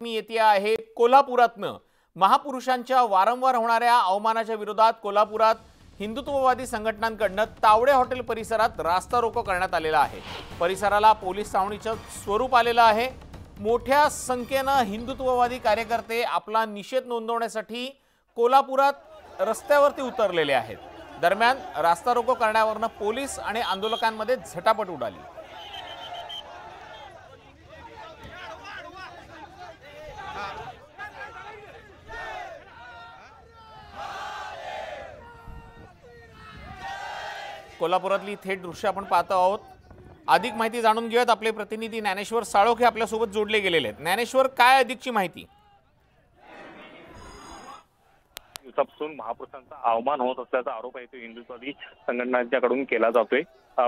मी येते आहे कोल्हापुरातनं. महापुरुषांच्या वारंवार होणाऱ्या अवमानाच्या विरोधात कोल्हापुरात हिंदुत्ववादी संघटनांकडनं तावडे हॉटेल परिसरात रास्ता रोको करण्यात आलेला आहे. परिसराला पोलीस छावणीचं स्वरूप आलेलं आहे. मोठ्या संख्येनं हिंदुत्ववादी कार्यकर्ते आपला निषेध नोंदवण्यासाठी कोल्हापुरात रस्त्यावरती उतरलेले आहेत. दरम्यान रास्ता रोको करण्यावरनं पोलीस आणि आंदोलकांमध्ये झटापट उडाली. कोल्हापुरातली थेट दृश्य आपण पाहतो आहोत. अधिक माहिती जाणून घेऊयात. आपले प्रतिनिधी ज्ञानेश्वर साळोखे आपल्यासोबत जोडले गेलेले आहेत. ज्ञानेश्वर काय अधिकची माहिती? दिवसापासून महापुरुषांचा अवमान होत असल्याचा आरोप आहे तो हिंदुत्वादी संघटनांच्याकडून केला जातोय.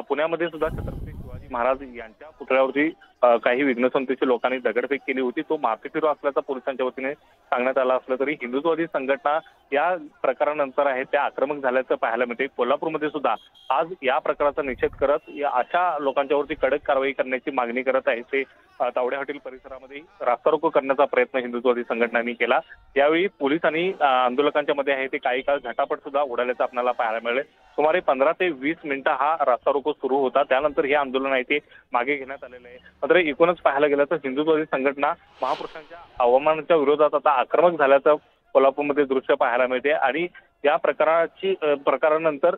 पुण्यामध्ये सुद्धा छत्रपती महाराज यांच्या पुतळ्यावरती काही विघ्नसंतेची लोकांनी दगडफेक केली होती. तो माथेफिरू असल्याचा पोलिसांच्या वतीने सांगण्यात आला असलं तरी हिंदुत्ववादी संघटना या प्रकारानंतर आहे त्या आक्रमक झाल्याचं पाहायला मिळते. कोल्हापूरमध्ये सुद्धा आज या प्रकाराचा निषेध करत या अशा लोकांच्यावरती कडक कारवाई करण्याची मागणी करत आहे. ते तावडे हॉटेल परिसरामध्ये रास्ता रोको करण्याचा प्रयत्न हिंदुत्ववादी संघटनांनी केला. यावेळी पोलिसांनी आंदोलकांच्या मध्ये आहे ते काही काळ झटापट सुद्धा उडाल्याचं आपल्याला पाहायला मिळेल सुमारे पंधरा ते वीस मिनिटं हा रास्ता रोको सुरू होता. त्यानंतर हे आंदोलन आहे ते मागे घेण्यात आलेलं आहे. मात्र एकूणच पाहायला गेलं तर हिंदुत्ववादी संघटना महापुरुषांच्या अवमानाच्या विरोधात आता आक्रमक झाल्याचं कोल्हापूरमध्ये दृश्य पाहायला मिळते. आणि या प्रकाराची प्रकारानंतर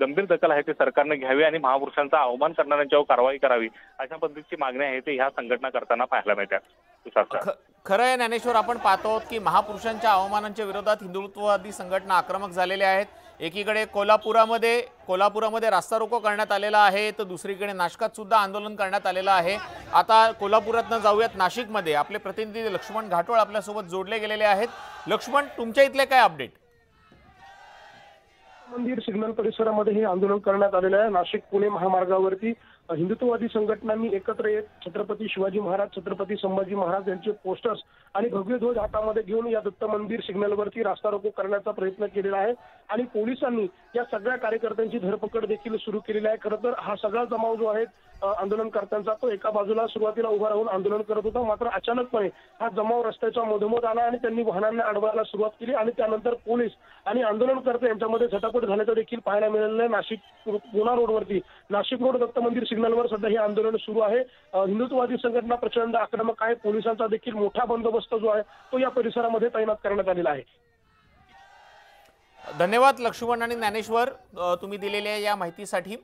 गंभीर दखल आहे ते सरकारने घ्यावी आणि महापुरुषांचा अवमान करणाऱ्यांच्यावर कारवाई करावी अशा पद्धतीची मागणी आहे ते ह्या संघटना करताना पाहायला मिळतात. खरं आहे ज्ञानेश्वर आपण पाहतो आहोत की महापुरुषांच्या अवमानांच्या विरोधात हिंदुत्ववादी संघटना आक्रमक झालेल्या आहेत. एकीकडे कोल्हापुरामध्ये कोल्हापुरामध्ये रास्ता रोको करण्यात आलेला आहे तर दुसरीकडे नाशकात सुद्धा आंदोलन करण्यात आलेलं आहे. आता कोल्हापुरातनं जाऊयात नाशिकमध्ये. आपले प्रतिनिधी लक्ष्मण घाटोळ आपल्यासोबत जोडले गेलेले आहेत. लक्ष्मण तुमच्या इथले काय अपडेट? मंदिर सिग्नल परिसरामध्ये हे आंदोलन करण्यात आलेलं आहे. नाशिक पुणे महामार्गावरती हिंदुत्ववादी संघटनांनी एकत्र येत छत्रपती शिवाजी महाराज छत्रपती संभाजी महाराज यांचे पोस्टर्स आणि भव्य ध्वज हातामध्ये घेऊन या दत्त मंदिर सिग्नलवरती रास्ता रोको करण्याचा प्रयत्न केलेला आहे. आणि पोलिसांनी या सगळ्या कार्यकर्त्यांची धरपकड देखील सुरू केलेली आहे. खरं तर हा सगळा जमाव जो आहे आंदोलनकर्त्यांचा तो एका बाजूला सुरुवातीला उभा राहून आंदोलन करत होता. मात्र अचानकपणे हा जमाव रस्त्याच्या मधोमध आला आणि त्यांनी वाहनांना अडवायला सुरुवात केली आणि त्यानंतर पोलीस आणि आंदोलनकर्ते यांच्यामध्ये झटापट झाल्याचं देखील पाहायला मिळालेलं आहे. नाशिक पुणा रोडवरती नाशिक रोड दत्त मंदिर सिग्नलवर सध्या हे आंदोलन सुरू आहे. हिंदुत्ववादी संघटना प्रचंड आक्रमक आहे. पोलिसांचा देखील मोठा बंदोबस्त जो आहे तो या परिसरामध्ये तैनात करण्यात आलेला आहे. धन्यवाद लक्ष्मण आणि ज्ञानेश्वर. तुम्ही दिलेल्या या माहितीसाठी.